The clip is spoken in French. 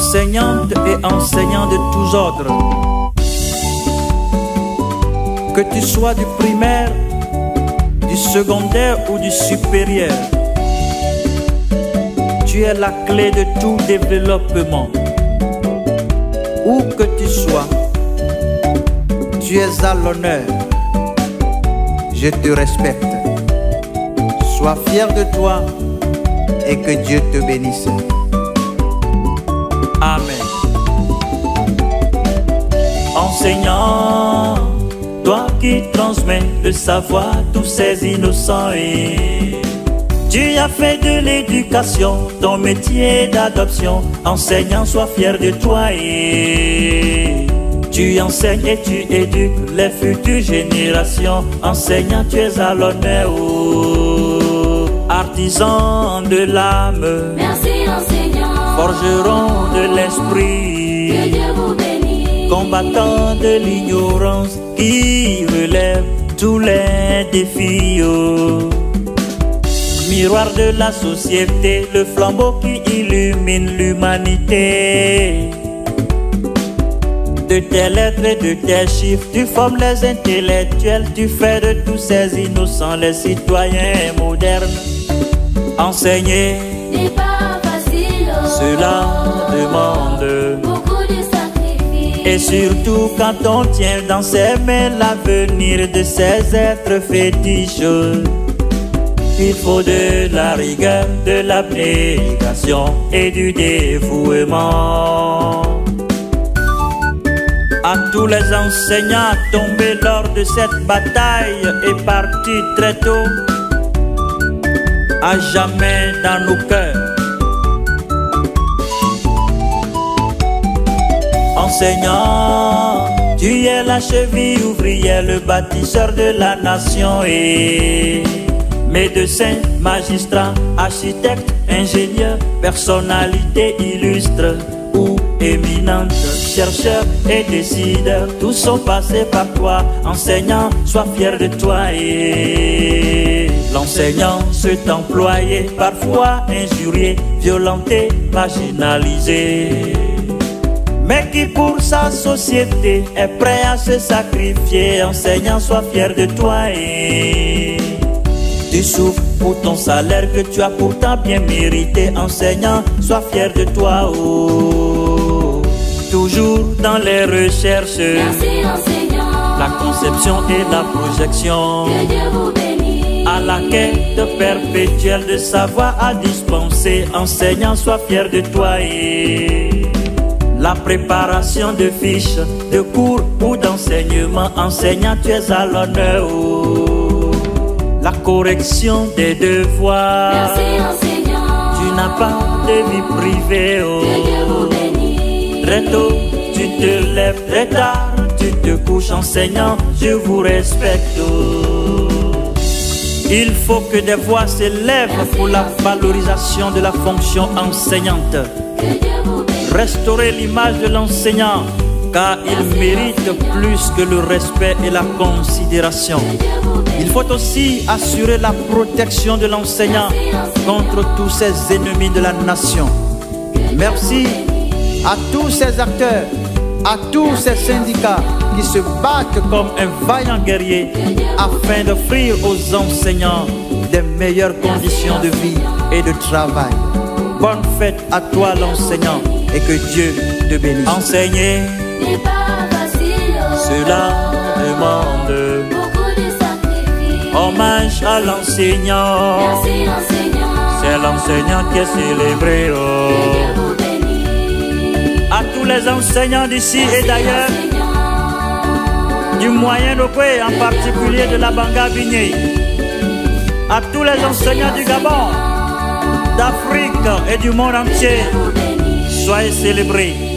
enseignantes et enseignants de tous ordres. Que tu sois du primaire, du secondaire ou du supérieur, tu es la clé de tout développement. Où que tu sois, tu es à l'honneur. Je te respecte. Sois fier de toi et que Dieu te bénisse. Qui transmets le savoir à tous ces innocents et tu as fait de l'éducation ton métier d'adoption. Enseignant, sois fier de toi et tu enseignes et tu éduques les futures générations. Enseignant, tu es à l'honneur. oh. Artisan de l'âme, Merci enseignant. forgeron de Que l'esprit, Dieu vous bénisse. Combattant de l'ignorance qui relève tous les défis. oh. Miroir de la société, le flambeau qui illumine l'humanité. De tes lettres et de tes chiffres, tu formes les intellectuels, tu fais de tous ces innocents les citoyens modernes. Enseigner, n'est pas facile. oh. cela demande. Et surtout quand on tient dans ses mains l'avenir de ces êtres fétiches. Il faut de la rigueur, de l'abnégation et du dévouement. À tous les enseignants tombés lors de cette bataille et partis très tôt, à jamais dans nos cœurs. Enseignant, tu es la cheville ouvrière, le bâtisseur de la nation et médecin, magistrat, architecte, ingénieur, personnalité illustre ou éminente, chercheur et décideur, tous sont passés par toi. Enseignant, sois fier de toi et l'enseignant s'est employé, parfois injurié, violenté, marginalisé mais qui pour sa société est prêt à se sacrifier. Enseignant, sois fier de toi et tu souffres pour ton salaire que tu as pourtant bien mérité. Enseignant, sois fier de toi. Oh. Toujours dans les recherches, Merci enseignant. la conception et la projection. Que Dieu vous bénisse. À la quête perpétuelle de savoir à dispenser, enseignant, sois fier de toi et la préparation de fiches, de cours ou d'enseignement, enseignant, tu es à l'honneur. La correction des devoirs, Merci enseignant. tu n'as pas de vie privée. oh. Vous. Très tôt, tu te lèves, très tard, tu te couches enseignant, je vous respecte. oh. Il faut que des voix s'élèvent pour la valorisation de la fonction enseignante. Restaurer l'image de l'enseignant, car il mérite plus que le respect et la considération. Il faut aussi assurer la protection de l'enseignant contre tous ces ennemis de la nation. Merci à tous ces acteurs, à tous ces syndicats qui se battent comme un vaillant guerrier afin d'offrir aux enseignants des meilleures conditions de vie et de travail. Bonne fête à toi l'enseignant et que Dieu te bénisse. Enseigner, N'est pas facile. oh. cela demande beaucoup de sacrifices. hommage à l'enseignant. Merci enseignant. C'est l'enseignant qui est célébré. Que oh. Dieu vous bénisse. À tous les enseignants d'ici et d'ailleurs, du moyen Okwe, en particulier de la Banga Vigné. À tous les enseignants du Gabon, d'Afrique et du monde entier, soyez célébrés.